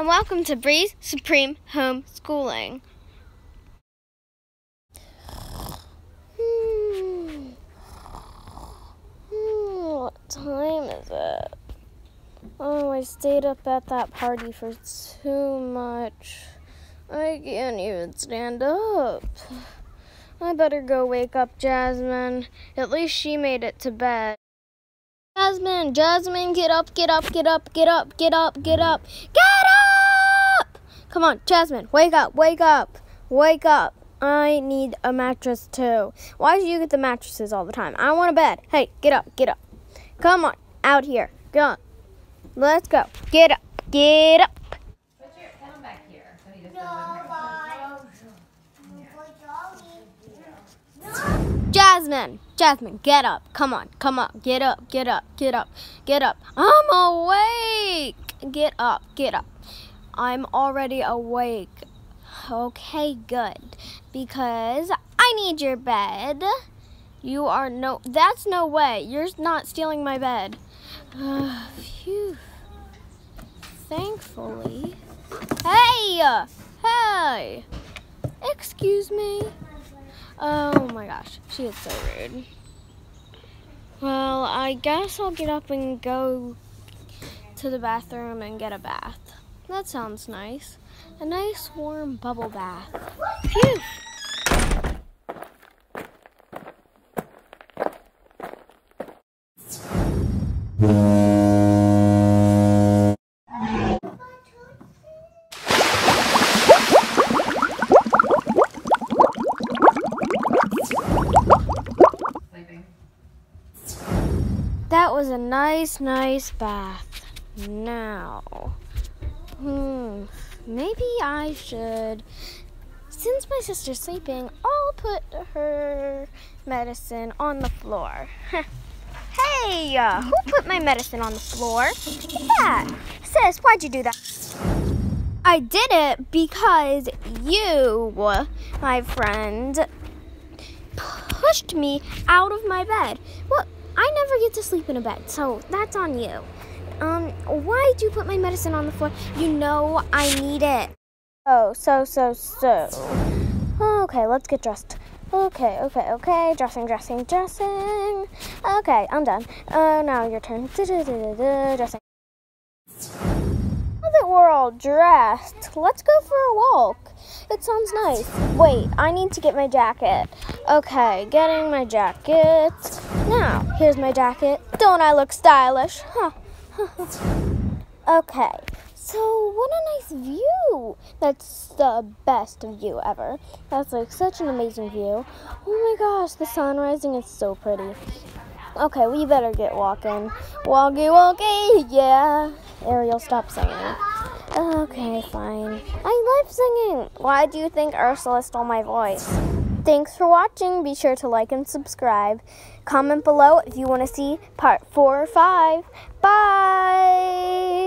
and welcome to Breeze Supreme Homeschooling. Hmm. Hmm, What time is it? Oh, I stayed up at that party for too much. I can't even stand up. I better go wake up Jasmine. At least she made it to bed. Jasmine, Jasmine, get up, get up, get up, get up, get up, get up, get up! Come on, Jasmine, wake up, wake up, wake up. I need a mattress too. Why do you get the mattresses all the time? I want a bed. Hey, get up, get up. Come on, out here. Go on. Let's go. Get up, get up. Put your come back here. So he just doesn't Jasmine, Jasmine, get up. Come on, come on. Get up, get up, get up, get up. I'm awake. Get up, get up. I'm already awake. Okay, good. Because I need your bed. You are no, that's no way. You're not stealing my bed. Uh, phew. Thankfully. Hey! Hey! Excuse me. Oh my gosh, she is so rude. Well, I guess I'll get up and go to the bathroom and get a bath. That sounds nice. A nice warm bubble bath. Phew! That was a nice, nice bath. Now, hmm, maybe I should. Since my sister's sleeping, I'll put her medicine on the floor. hey, uh, who put my medicine on the floor? Yeah, sis, why'd you do that? I did it because you, my friend, pushed me out of my bed. Well, I never get to sleep in a bed, so that's on you. Um, why'd you put my medicine on the floor? You know I need it. Oh, so, so, so. Okay, let's get dressed. Okay, okay, okay. Dressing, dressing, dressing. Okay, I'm done. Uh, now your turn. Da-da-da-da-da, Dressing. Now that we're all dressed, let's go for a walk. It sounds nice. Wait, I need to get my jacket. Okay, getting my jacket. Now, here's my jacket. Don't I look stylish? Huh. okay, so what a nice view. That's the best view ever. That's like such an amazing view. Oh my gosh, the sun rising is so pretty. Okay, we better get walking. Walkie, walkie, yeah. Ariel, stop singing. Okay, fine. I love singing. Why do you think Ursula stole my voice? Thanks for watching. Be sure to like and subscribe. Comment below if you want to see part four or five. Bye.